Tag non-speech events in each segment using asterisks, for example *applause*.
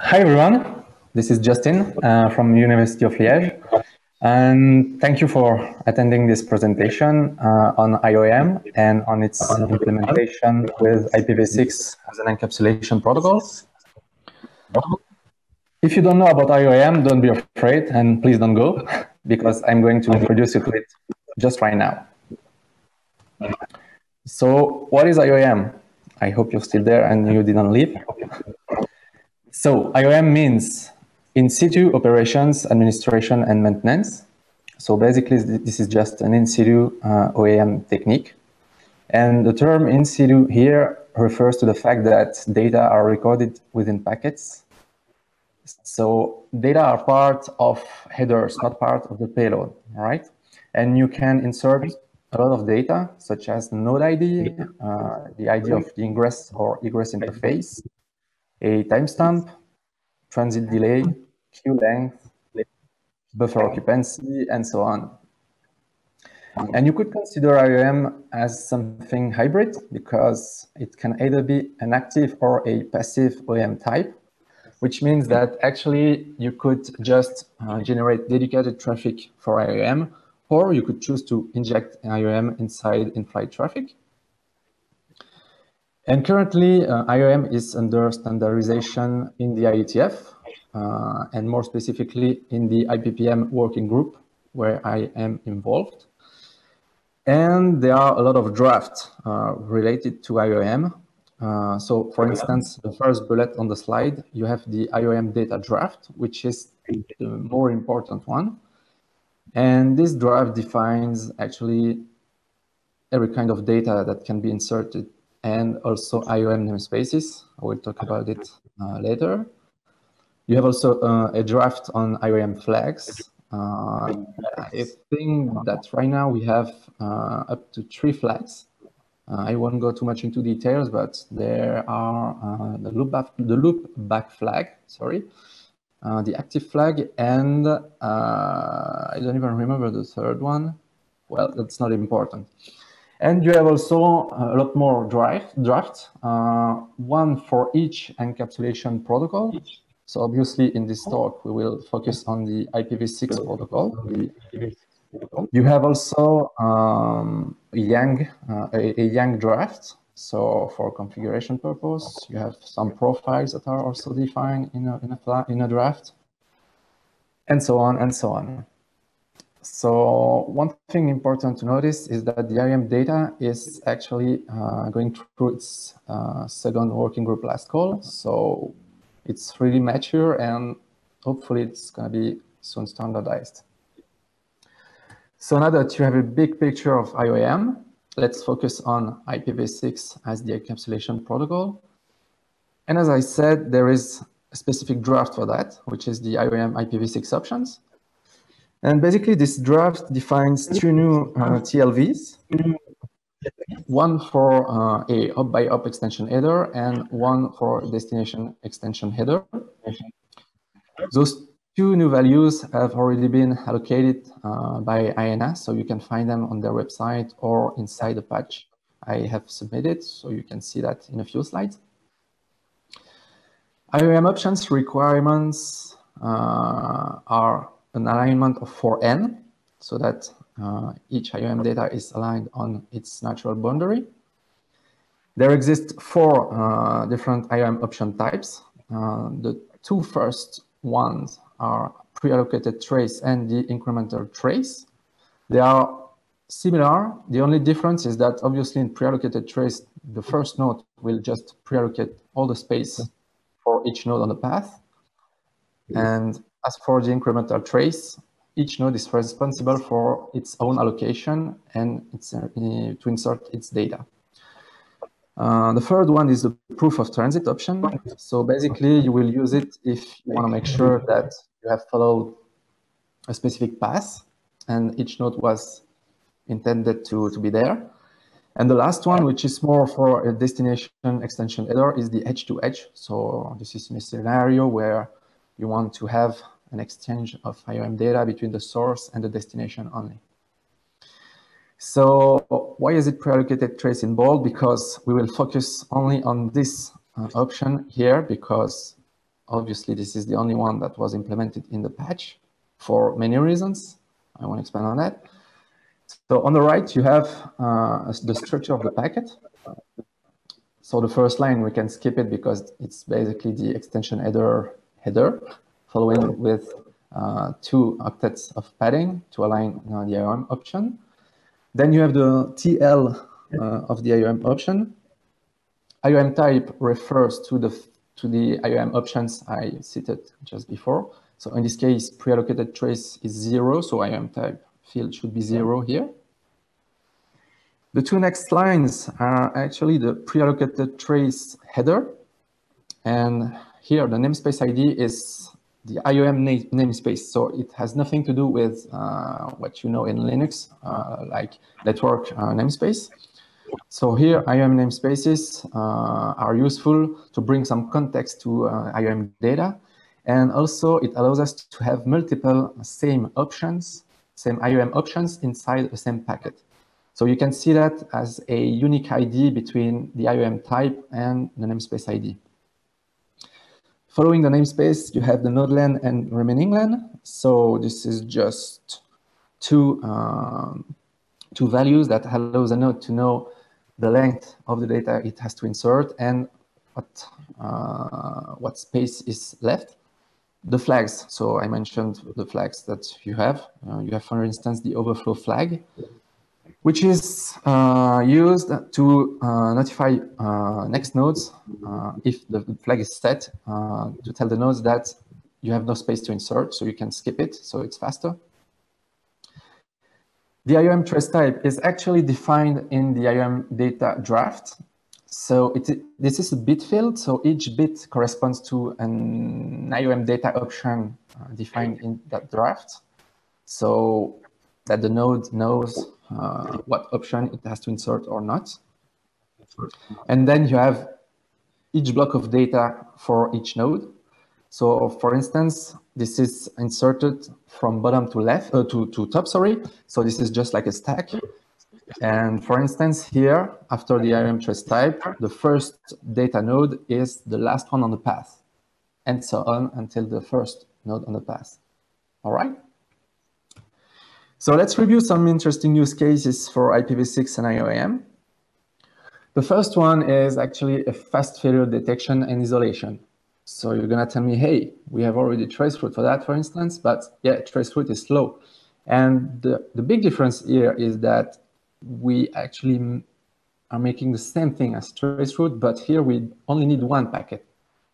Hi everyone, this is Justin uh, from University of Liège. And thank you for attending this presentation uh, on IOAM and on its implementation with IPv6 as an encapsulation protocol. If you don't know about IOAM, don't be afraid and please don't go *laughs* because I'm going to introduce you to it just right now. So what is IOAM? I hope you're still there and you didn't leave. So IOAM means in situ operations, administration, and maintenance. So basically, this is just an in situ uh, OAM technique. And the term in situ here refers to the fact that data are recorded within packets. So data are part of headers, not part of the payload, right? And you can insert a lot of data, such as node ID, uh, the ID of the ingress or egress interface, a timestamp, transit delay, queue length, buffer occupancy, and so on. And you could consider IOAM as something hybrid because it can either be an active or a passive OAM type, which means that actually you could just uh, generate dedicated traffic for IOAM or you could choose to inject IOAM inside in-flight traffic. And currently, uh, IOAM is under standardization in the IETF, uh, and more specifically in the IPPM working group, where I am involved. And there are a lot of drafts uh, related to IOAM. Uh, so, for instance, the first bullet on the slide, you have the IOAM data draft, which is the more important one. And this draft defines actually every kind of data that can be inserted and also IOAM namespaces. I will talk about it uh, later. You have also uh, a draft on IOAM flags. Uh, I think that right now we have uh, up to three flags. Uh, I won't go too much into details, but there are uh, the loop back, the loop back flag, sorry, the active flag, and I don't even remember the third one. Well, that's not important. And you have also a lot more draft, drafts, uh, one for each encapsulation protocol. So obviously in this talk, we will focus on the IPv6 protocol. You have also um, a YANG, uh, a, a YANG draft, so for configuration purpose, you have some profiles that are also defined in a, in a, in a draft, and so on and so on. So one thing important to notice is that the IOAM data is actually uh, going through its uh, second working group last call. So it's really mature and hopefully it's going to be soon standardized. So now that you have a big picture of IOAM, let's focus on IPv6 as the encapsulation protocol. And as I said, there is a specific draft for that, which is the IOAM IPv6 options. And basically this draft defines two new uh, TLVs, one for uh, a hop by hop extension header and one for destination extension header. Those Two new values have already been allocated uh, by IANA, so you can find them on their website or inside the patch I have submitted, so you can see that in a few slides. IOAM options requirements uh, are an alignment of 4n, so that uh, each IOAM data is aligned on its natural boundary. There exist four uh, different IOAM option types. Uh, the two first ones are pre-allocated trace and the incremental trace. They are similar. The only difference is that obviously in pre-allocated trace, the first node will just pre-allocate all the space for each node on the path. And as for the incremental trace, each node is responsible for its own allocation and it's, uh, to insert its data. Uh, the third one is the proof of transit option. So basically, you will use it if you want to make sure that you have followed a specific path and each node was intended to, to be there. And the last one, which is more for a destination extension header, is the edge to edge. So this is in a scenario where you want to have an exchange of IOAM data between the source and the destination only. So why is it pre-allocated trace in bold? Because we will focus only on this uh, option here because obviously this is the only one that was implemented in the patch for many reasons. I won't expand on that. So on the right, you have uh, the structure of the packet. So the first line, we can skip it because it's basically the extension header header, following with uh, two octets of padding to align uh, the IOAM option. Then you have the TL uh, of the IOAM option. IOAM type refers to the to the IOAM options I cited just before. So in this case, pre-allocated trace is zero, so IOAM type field should be zero here. The two next lines are actually the pre-allocated trace header. And here the namespace ID is the IOAM na namespace. So it has nothing to do with uh, what you know in Linux, uh, like network uh, namespace. So here IOAM namespaces uh, are useful to bring some context to uh, IOAM data. And also it allows us to have multiple same options, same IOAM options inside the same packet. So you can see that as a unique ID between the IOAM type and the namespace ID. Following the namespace, you have the node len and remaining len. So this is just two, um, two values that allows a node to know the length of the data it has to insert and what, uh, what space is left. The flags, so I mentioned the flags that you have. Uh, you have, for instance, the overflow flag, which is uh, used to uh, notify uh, next nodes uh, if the flag is set uh, to tell the nodes that you have no space to insert, so you can skip it, so it's faster. The IOAM trace type is actually defined in the IOAM data draft. So it, this is a bit field, so each bit corresponds to an IOAM data option defined in that draft. So that the node knows uh, what option it has to insert or not. And then you have each block of data for each node. So for instance, this is inserted from bottom to left, uh, to, to top, sorry. So this is just like a stack. And for instance, here, after the IOAM trace type, the first data node is the last one on the path, and so on until the first node on the path. All right? So let's review some interesting use cases for IPv6 and IOAM. The first one is actually a fast failure detection and isolation. So you're gonna tell me, hey, we have already traceroute for that, for instance, but yeah, traceroute is slow. And the, the big difference here is that we actually are making the same thing as traceroute, but here we only need one packet.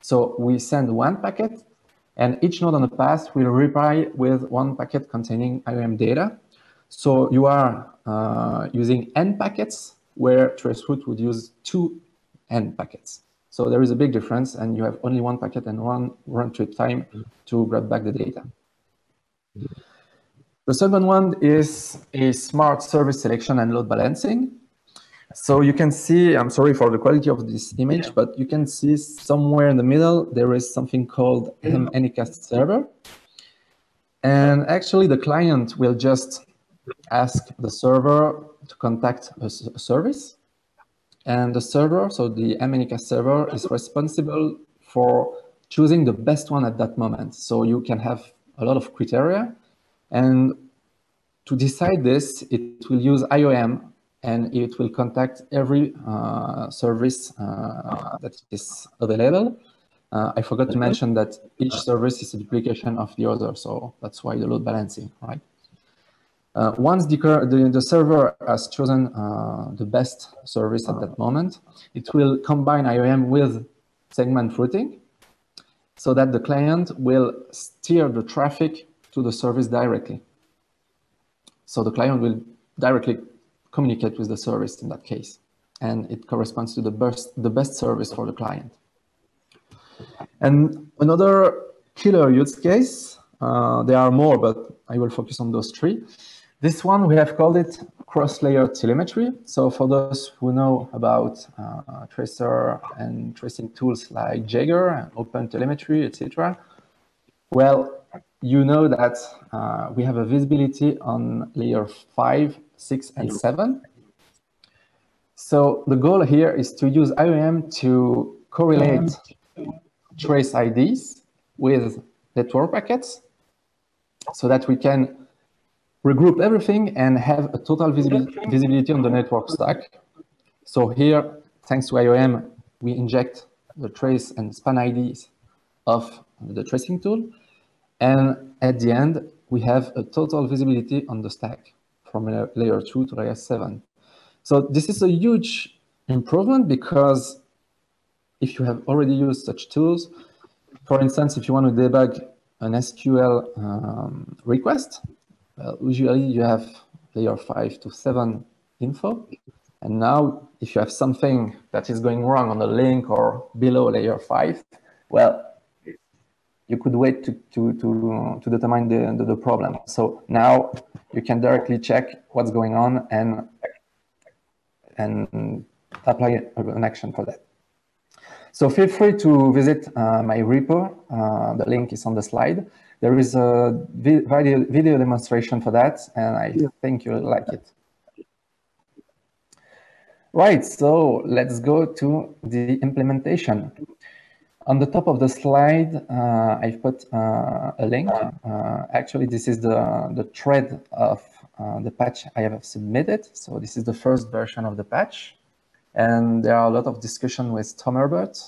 So we send one packet and each node on the path will reply with one packet containing IOAM data. So you are uh, using n packets where traceroute would use two n packets. So there is a big difference and you have only one packet and one round trip time to grab back the data. The second one is a smart service selection and load balancing. So you can see, I'm sorry for the quality of this image, yeah. but you can see somewhere in the middle, there is something called mm-hmm. Anycast server. And actually the client will just ask the server to contact a, service. And the server, so the Anycast server is responsible for choosing the best one at that moment. So you can have a lot of criteria. And to decide this, it will use IOAM and it will contact every uh, service uh, that is available. Uh, I forgot to mention that each service is a duplication of the other, so that's why the load balancing, right? Uh, once the, the, the, server has chosen uh, the best service at that moment, it will combine IOAM with segment routing so that the client will steer the traffic to the service directly. So the client will directly communicate with the service in that case. And it corresponds to the best, the best service for the client. And another killer use case, uh, there are more, but I will focus on those three. This one, we have called it cross-layer telemetry. So for those who know about uh, tracer and tracing tools like Jaeger and OpenTelemetry, etc., well, you know that uh, we have a visibility on layer five 6, and 7. So the goal here is to use IOAM to correlate trace IDs with network packets so that we can regroup everything and have a total visibility on the network stack. So here, thanks to IOAM, we inject the trace and span IDs of the tracing tool. And at the end, we have a total visibility on the stack from layer 2 to layer 7. So this is a huge improvement because if you have already used such tools, for instance, if you want to debug an SQL um, request, well, usually you have layer 5 to 7 info. And now if you have something that is going wrong on the link or below layer 5, well, you could wait to, to, to, to determine the, the, the problem. So now you can directly check what's going on and, and apply an action for that. So feel free to visit uh, my repo. Uh, the link is on the slide. There is a video, video demonstration for that, and I yeah. think you'll like it. Right, so let's go to the implementation. On the top of the slide, uh, I've put uh, a link. Uh, actually, this is the, the thread of uh, the patch I have submitted. So this is the first version of the patch. And there are a lot of discussion with Tom Herbert,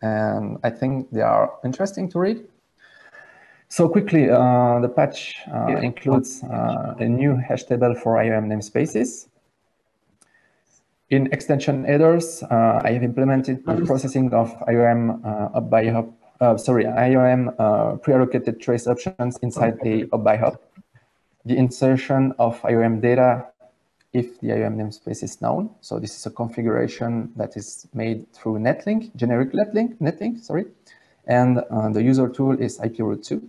and I think they are interesting to read. So quickly, uh, the patch uh, includes uh, a new hash table for IOAM namespaces. In extension headers, uh, I have implemented the processing of IOAM uh, up by hop, uh, sorry, IOAM pre-allocated trace options inside a up by hop. The insertion of IOAM data if the IOAM namespace is known. So this is a configuration that is made through netlink, generic netlink, netlink, sorry. And uh, the user tool is iproute2.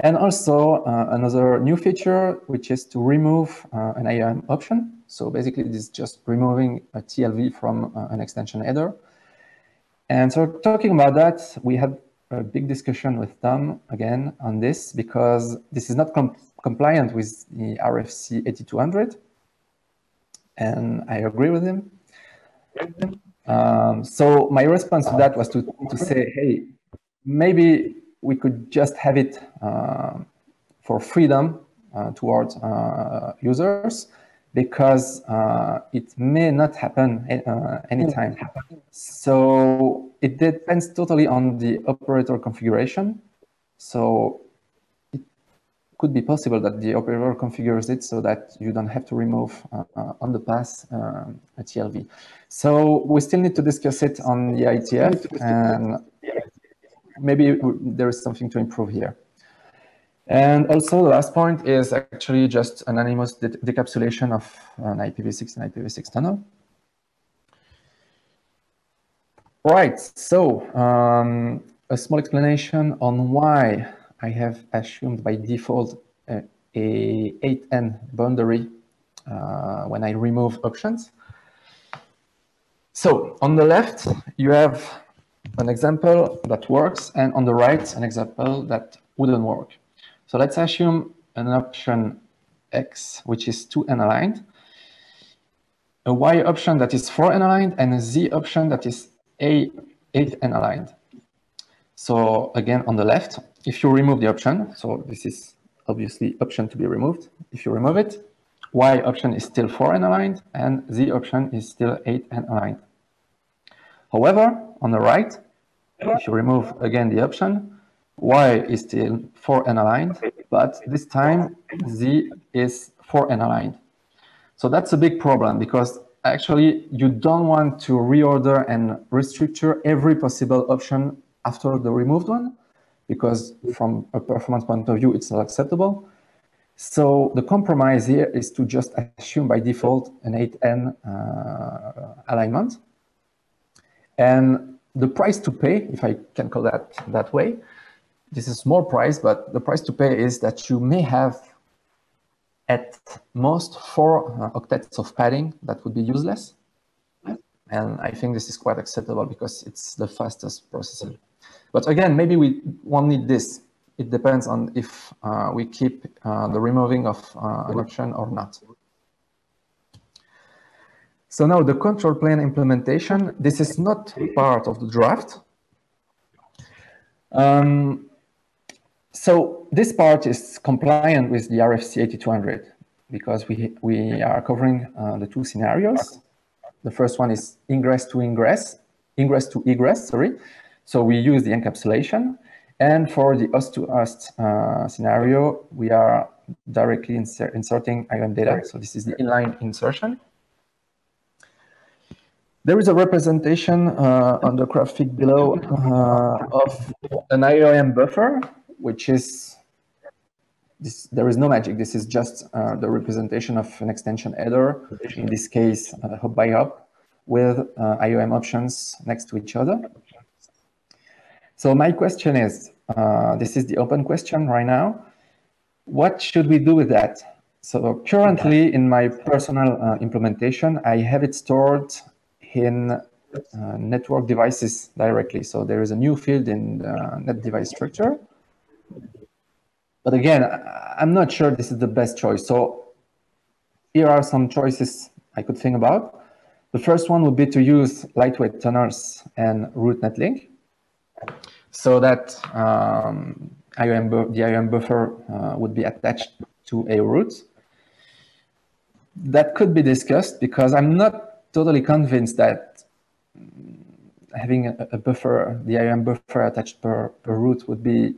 And also uh, another new feature, which is to remove uh, an IOAM option. So basically this is just removing a TLV from uh, an extension header. And so talking about that, we had a big discussion with Tom again on this because this is not com compliant with the RFC 8200. And I agree with him. Um, so my response to that was to, to say, hey, maybe we could just have it uh, for freedom uh, towards uh, users because uh, it may not happen uh, anytime. So it depends totally on the operator configuration. So it could be possible that the operator configures it so that you don't have to remove uh, uh on the pass uh, a TLV. So we still need to discuss it on the IETF and maybe there is something to improve here. And also the last point is actually just anonymous de decapsulation of an IPv6 and IPv6 tunnel. Right, so um, a small explanation on why I have assumed by default uh, a 8n boundary uh, when I remove options. So on the left, you have an example that works, and on the right, an example that wouldn't work. So let's assume an option X, which is 2n aligned, a Y option that is 4n aligned, and a Z option that is A 8n aligned. So again, on the left, if you remove the option, so this is obviously option to be removed. If you remove it, Y option is still 4n aligned, and Z option is still 8n aligned. However, on the right, if you remove again the option, Y is still 4n aligned, but this time Z is 4n aligned. So that's a big problem because actually you don't want to reorder and restructure every possible option after the removed one because from a performance point of view, it's not acceptable. So the compromise here is to just assume by default an 8n uh, alignment. And the price to pay, if I can call that that way, this is small price, but the price to pay is that you may have at most four uh, octets of padding that would be useless. And I think this is quite acceptable because it's the fastest processing. But again, maybe we won't need this. It depends on if uh, we keep uh, the removing of uh, an option or not. So now the control plane implementation, this is not part of the draft, Um, so this part is compliant with the RFC 8200 because we, we are covering uh, the two scenarios. The first one is ingress to ingress, ingress to egress, sorry. So we use the encapsulation. And for the host to host uh, scenario, we are directly insert, inserting IOAM data. So this is the inline insertion. There is a representation uh, on the graphic below uh, of an IOAM buffer, which is this, there is no magic. This is just uh, the representation of an extension header, in this case, uh, hop by hop, with uh, IOAM options next to each other. So my question is, uh, this is the open question right now. What should we do with that? So currently in my personal uh, implementation, I have it stored in uh, network devices directly. So there is a new field in the net device structure but again, I'm not sure this is the best choice. So here are some choices I could think about. The first one would be to use lightweight tunnels and route netlink so that um, IOAM the IOAM buffer uh, would be attached to a root. That could be discussed because I'm not totally convinced that having a, a buffer, the IOAM buffer attached per, per root would be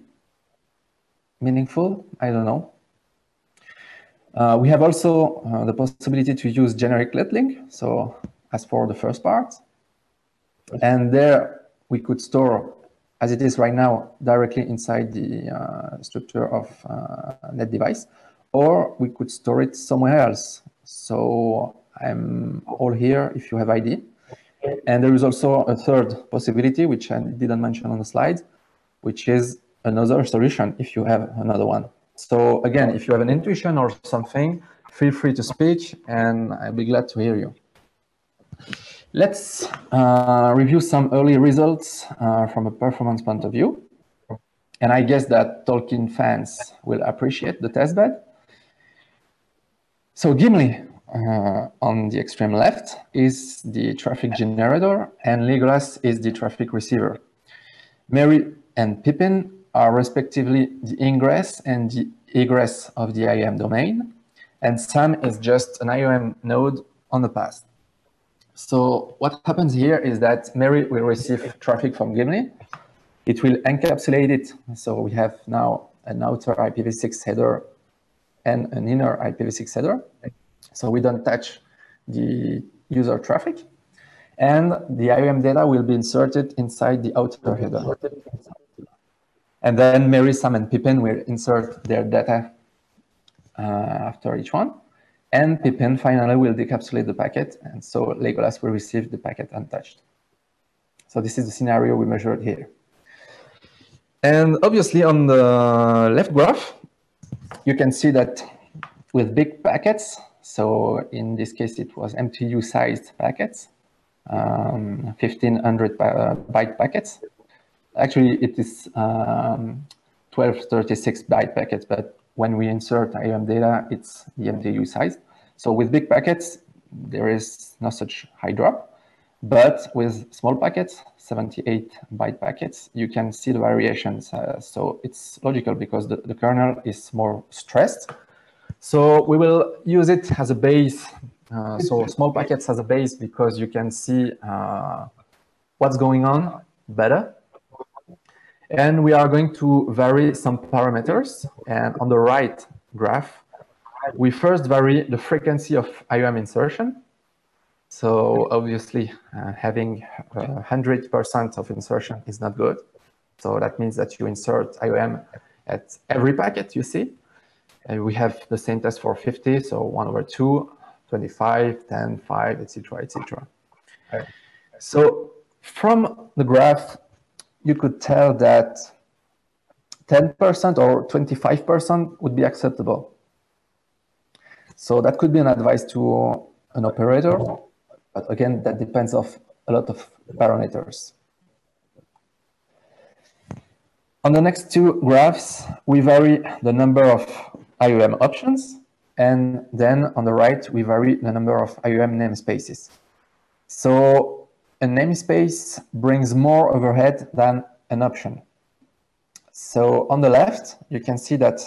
meaningful? I don't know. Uh, we have also uh, the possibility to use generic netlink. So as for the first part, and there we could store, as it is right now, directly inside the uh, structure of uh, net device, or we could store it somewhere else. So I'm all here if you have ID. And there is also a third possibility, which I didn't mention on the slide, which is another solution if you have another one. So again, if you have an intuition or something, feel free to speak and I'll be glad to hear you. Let's uh, review some early results uh, from a performance point of view. And I guess that Tolkien fans will appreciate the testbed. So Gimli uh, on the extreme left is the traffic generator and Legolas is the traffic receiver. Merry and Pippin are respectively the ingress and the egress of the IOAM domain, and Sam is just an IOAM node on the path. So what happens here is that Merry will receive traffic from Gimli. It will encapsulate it. So we have now an outer IPv6 header and an inner IPv6 header. So we don't touch the user traffic. And the IOAM data will be inserted inside the outer header. And then Merry, Sam, and Pippin will insert their data uh, after each one. And Pippin finally will decapsulate the packet. And so Legolas will receive the packet untouched. So this is the scenario we measured here. And obviously on the left graph, you can see that with big packets, so in this case, it was MTU sized packets, um, 1500 uh, byte packets, Actually, it is um, 1236 byte packets, but when we insert IOAM data, it's the MTU size. So with big packets, there is no such high drop. But with small packets, 78 byte packets, you can see the variations. Uh, so it's logical because the, the kernel is more stressed. So we will use it as a base. Uh, so small packets as a base because you can see uh, what's going on better. And we are going to vary some parameters. And on the right graph, we first vary the frequency of IOAM insertion. So obviously, uh, having 100% uh, of insertion is not good. So that means that you insert IOAM at every packet you see. And we have the same test for 50, so 1 over 2, 25, 10, 5, etc., etc. So from the graph, you could tell that 10% or 25% would be acceptable. So that could be an advice to an operator, but again, that depends of a lot of parameters. On the next two graphs, we vary the number of IOAM options, and then on the right, we vary the number of IOAM namespaces. So a namespace brings more overhead than an option. So on the left, you can see that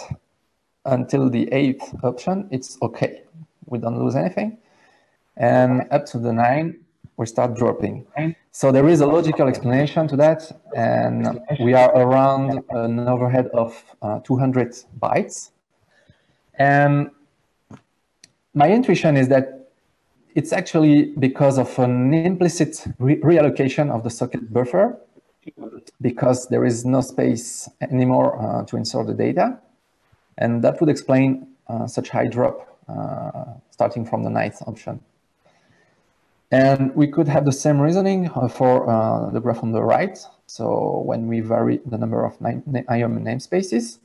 until the eighth option, it's okay. We don't lose anything. And up to the nine, we start dropping. So there is a logical explanation to that. And we are around an overhead of uh, 200 bytes. And my intuition is that it's actually because of an implicit re reallocation of the socket buffer because there is no space anymore uh, to insert the data. And that would explain uh, such high drop uh, starting from the ninth option. And we could have the same reasoning uh, for uh, the graph on the right. So when we vary the number of IOAM namespaces,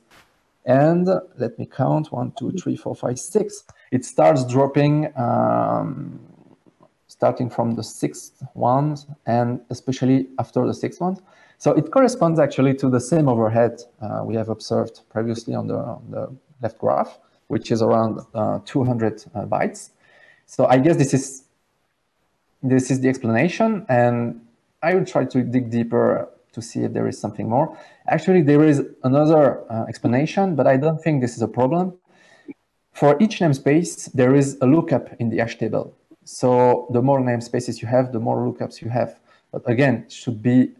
and let me count, one, two, three, four, five, six, it starts dropping um, starting from the sixth one and especially after the sixth one. So it corresponds actually to the same overhead uh, we have observed previously on the, on the left graph, which is around uh, 200 uh, bytes. So I guess this is this is the explanation, and I will try to dig deeper to see if there is something more. Actually, there is another uh, explanation, but I don't think this is a problem. For each namespace, there is a lookup in the hash table. So the more namespaces you have, the more lookups you have. But again, it should be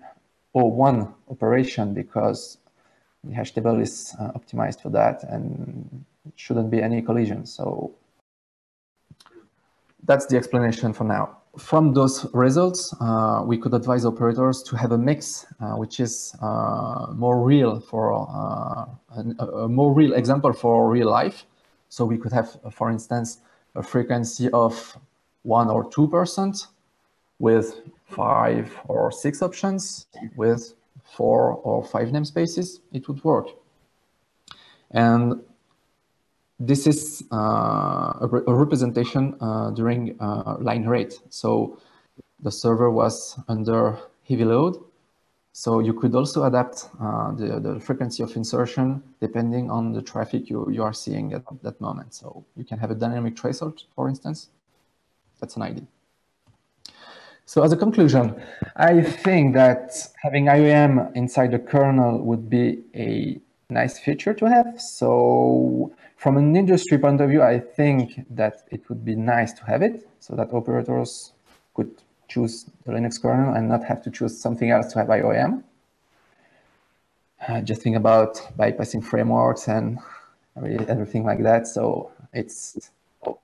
or one operation because the hash table is uh, optimized for that and shouldn't be any collision. So that's the explanation for now. From those results, uh, we could advise operators to have a mix uh, which is uh, more real for uh, a, a more real example for real life. So we could have, for instance, a frequency of one or two percent with five or six options with four or five namespaces, it would work. And this is uh, a, re a, representation uh, during uh, line rate. So the server was under heavy load. So you could also adapt the, the frequency of insertion depending on the traffic you, you are seeing at that moment. So you can have a dynamic threshold, for instance. That's an idea. So as a conclusion, I think that having IOAM inside the kernel would be a nice feature to have. So from an industry point of view, I think that it would be nice to have it so that operators could choose the Linux kernel and not have to choose something else to have IOAM. Uh, just think about bypassing frameworks and everything like that. So it's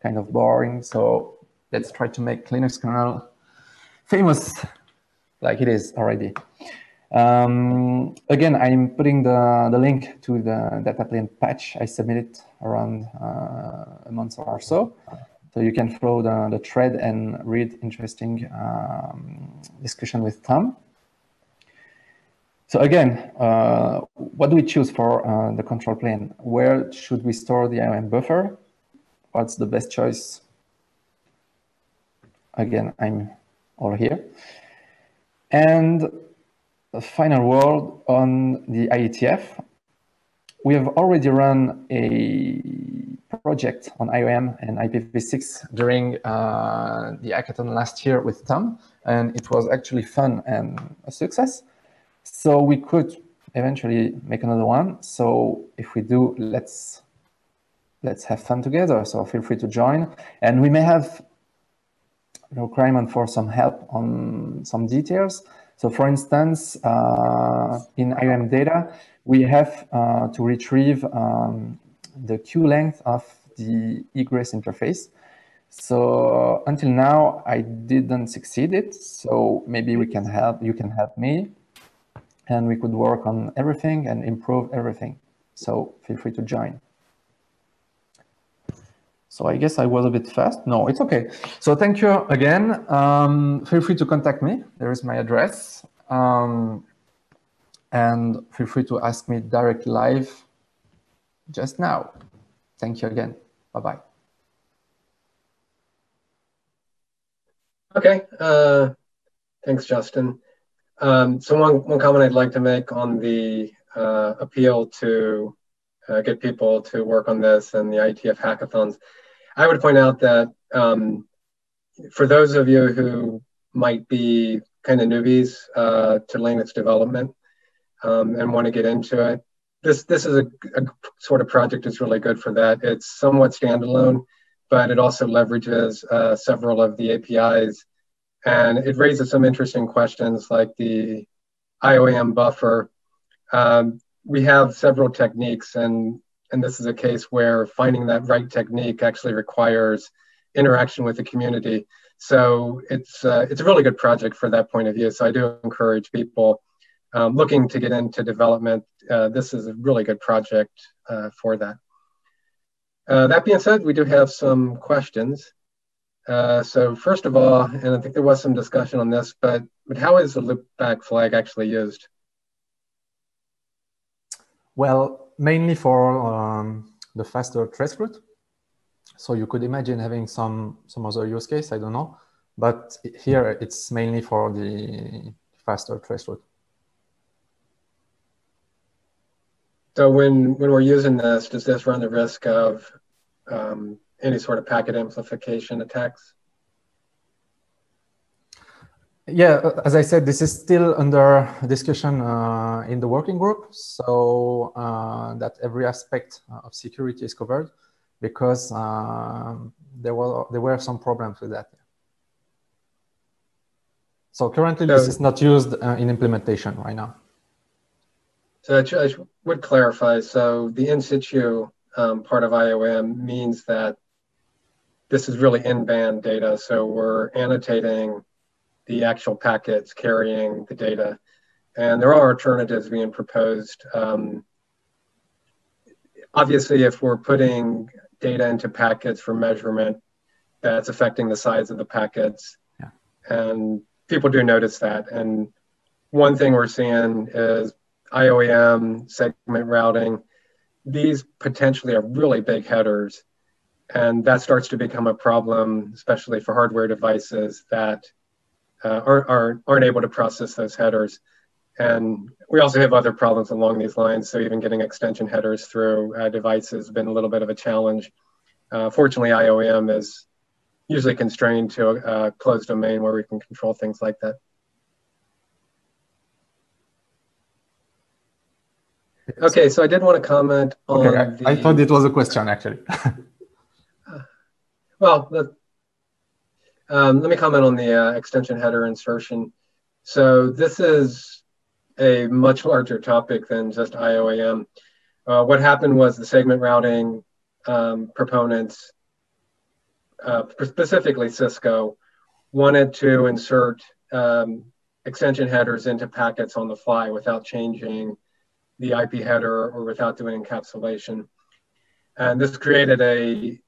kind of boring. So let's try to make Linux kernel famous like it is already. Um, again, I'm putting the, the link to the data plane patch I submitted around uh, a month or so. So you can follow the, the thread and read interesting um, discussion with Tom. So again, uh, what do we choose for uh, the control plane? Where should we store the IOAM buffer? What's the best choice? Again, I'm all here. And a final word on the IETF. We have already run a project on IOAM and IPv6 during uh, the hackathon last year with Tom, and it was actually fun and a success. So we could eventually make another one. So if we do, let's let's have fun together. So feel free to join. And we may have requirement for some help on some details. So for instance, uh, in IOAM data, we have uh, to retrieve um, the queue length of the egress interface. So until now, I didn't succeed it. So maybe we can help, you can help me and we could work on everything and improve everything. So feel free to join. So I guess I was a bit fast. No, it's okay. So thank you again. Um, feel free to contact me. There is my address. Um, and feel free to ask me direct live just now. Thank you again. Bye-bye. Okay. Uh, thanks, Justin. Um, so one, one comment I'd like to make on the uh, appeal to uh, get people to work on this and the IETF hackathons. I would point out that um, for those of you who might be kind of newbies uh, to Linux development um, and want to get into it, this this is a, a, sort of project that's really good for that. It's somewhat standalone, but it also leverages uh, several of the APIs, and it raises some interesting questions like the IOAM buffer. Um, we have several techniques, and and this is a case where finding that right technique actually requires interaction with the community. So it's uh, it's a really good project for that point of view. So I do encourage people um, looking to get into development. Uh, this is a really good project uh, for that. Uh, that being said, we do have some questions. Uh, so first of all, and I think there was some discussion on this, but but how is the loopback flag actually used? Well, mainly for um, the faster trace route. So you could imagine having some, some other use case, I don't know. But here it's mainly for the faster trace route. So when, when we're using this, does this run the risk of um, any sort of packet amplification attacks? Yeah, as I said, this is still under discussion uh, in the working group, so uh, that every aspect of security is covered because um, there were there were some problems with that. So currently, so, this is not used uh, in implementation right now. So I, I, would clarify. So the in situ um, part of IOAM means that this is really in-band data. So we're annotating the actual packets carrying the data. And there are alternatives being proposed. Um, obviously, if we're putting data into packets for measurement, that's affecting the size of the packets. Yeah. And people do notice that. And one thing we're seeing is IOAM, segment routing, these potentially are really big headers. And that starts to become a problem, especially for hardware devices that uh, aren't, aren't, aren't able to process those headers. And we also have other problems along these lines. So even getting extension headers through uh, devices has been a little bit of a challenge. Uh, fortunately, IOAM is usually constrained to a, a, closed domain where we can control things like that. Okay, so I did want to comment on. Okay, I, the, I thought it was a question actually. *laughs* well, the, um, let me comment on the uh, extension header insertion. So this is a much larger topic than just IOAM. Uh, what happened was the segment routing um, proponents, uh, specifically Cisco, wanted to insert um, extension headers into packets on the fly without changing the IP header or without doing encapsulation. And this created a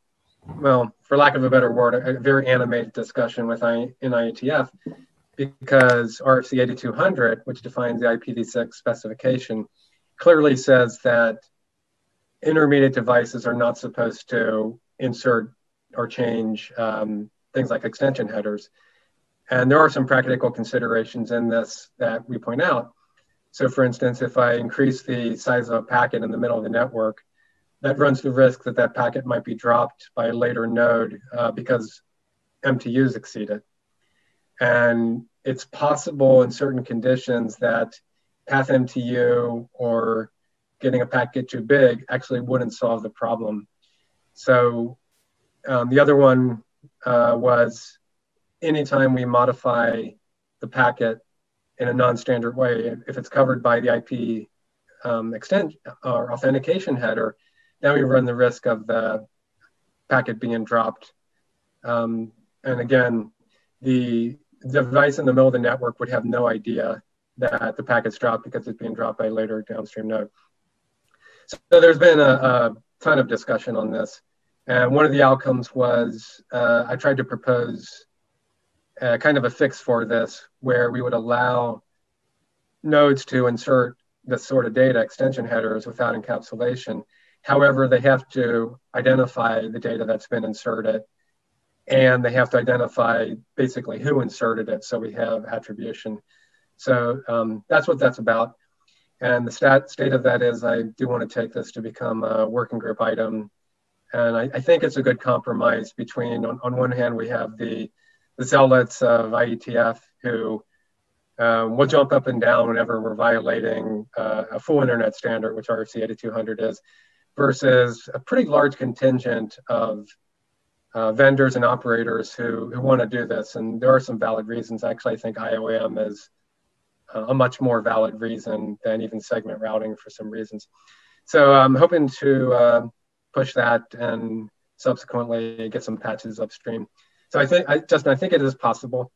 well, for lack of a better word, a, very animated discussion with I, in IETF because RFC 8200, which defines the IPv6 specification, clearly says that intermediate devices are not supposed to insert or change um, things like extension headers. And there are some practical considerations in this that we point out. So for instance, if I increase the size of a packet in the middle of the network, that runs the risk that that packet might be dropped by a later node uh, because MTUs exceed it. And it's possible in certain conditions that path MTU or getting a packet too big actually wouldn't solve the problem. So um, the other one uh, was anytime we modify the packet in a non-standard way, if it's covered by the IP um, extent or authentication header, now we run the risk of the packet being dropped. Um, and again, the device in the middle of the network would have no idea that the packet's dropped because it's being dropped by a later downstream node. So there's been a, a ton of discussion on this. And one of the outcomes was uh, I tried to propose uh, kind of a fix for this where we would allow nodes to insert this sort of data extension headers without encapsulation However, they have to identify the data that's been inserted and they have to identify basically who inserted it. So we have attribution. So um, that's what that's about. And the stat, state of that is I do want to take this to become a working group item. And I, I think it's a good compromise between, on, on one hand, we have the, the zealots of IETF who um, we'll jump up and down whenever we're violating uh, a full internet standard, which RFC 8200 is, versus a pretty large contingent of uh, vendors and operators who, who want to do this. And there are some valid reasons. Actually, I think IOAM is a much more valid reason than even segment routing for some reasons. So I'm hoping to uh, push that and subsequently get some patches upstream. So I think, I, Justin, I think it is possible,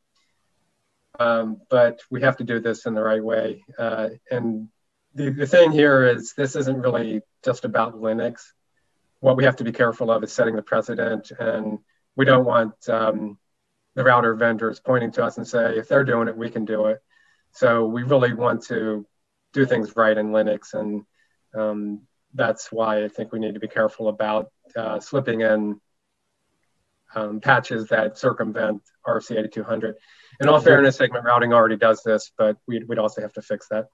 um, but we have to do this in the right way. Uh, and the, the thing here is this isn't really just about Linux. What we have to be careful of is setting the precedent, and we don't want um, the router vendors pointing to us and say, if they're doing it, we can do it. So we really want to do things right in Linux, and um, that's why I think we need to be careful about uh, slipping in um, patches that circumvent RFC 8200. In all fairness, segment routing already does this, but we'd, we'd also have to fix that.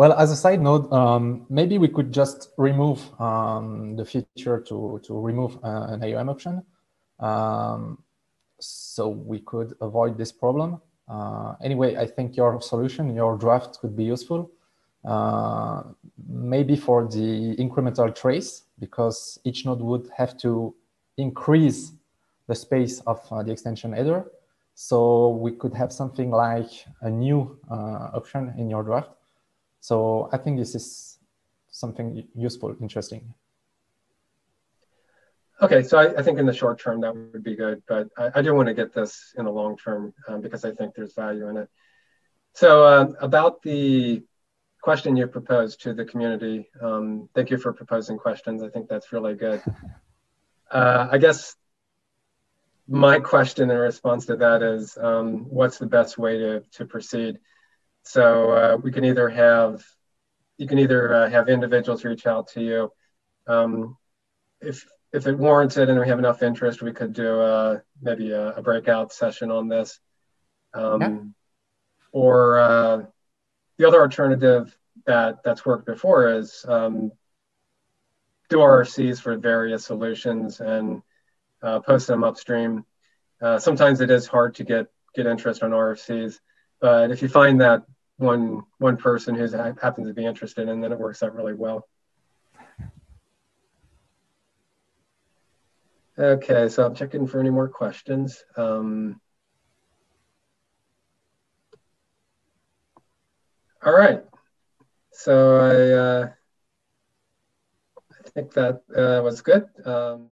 Well, as a side note, um, maybe we could just remove um, the feature to, to remove uh, an IOAM option. Um, so we could avoid this problem. Uh, anyway, I think your solution, your draft could be useful. Uh, maybe for the incremental trace, because each node would have to increase the space of uh, the extension header. So we could have something like a new uh, option in your draft. So I think this is something useful, interesting. Okay, so I, I, think in the short term that would be good, but I, I do want to get this in the long term um, because I think there's value in it. So uh, about the question you proposed to the community, um, thank you for proposing questions. I think that's really good. *laughs* Uh, I guess my question in response to that is, um, what's the best way to, to proceed? So uh, we can either have, you can either uh, have individuals reach out to you. Um, if if it warrants it and we have enough interest, we could do a, maybe a, a breakout session on this. Um, yeah. Or uh, the other alternative that that's worked before is um, do RFCs for various solutions and uh, post them upstream. Uh, sometimes it is hard to get get interest on RFCs, but if you find that one one person who happens to be interested, and then it works out really well. Okay, so I'm checking for any more questions. Um, all right, so I, uh, I think that uh, was good. Um,